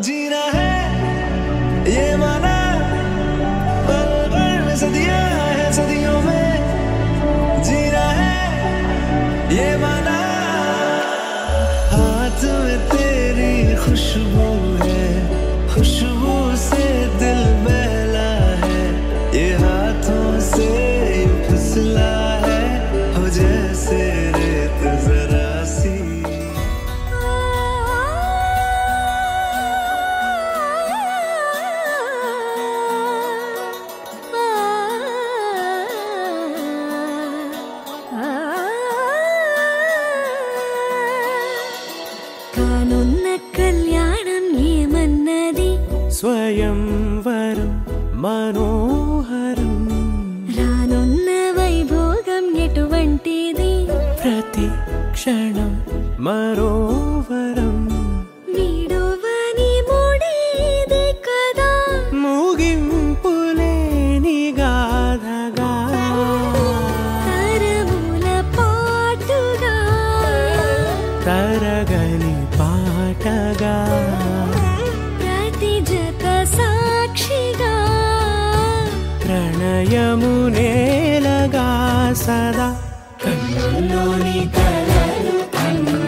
जीना है, ये माना। पल पल सदियाँ है सदियों में। जीना है, ये माना। हाथ में तेरी खुशबू है, खुशबू से కానున్న కళ్యాణం ఏమన్నది స్వయంవరం మనోహరం రానున్న వైభోగం ఎటువంటిది ప్రతి క్షణం మరోవరం తరగని పాటగా. ప్రతి జత సాక్షిగా. ప్రణయము నేలగా సదా. కన్నుల్లోని కలలు అన్ని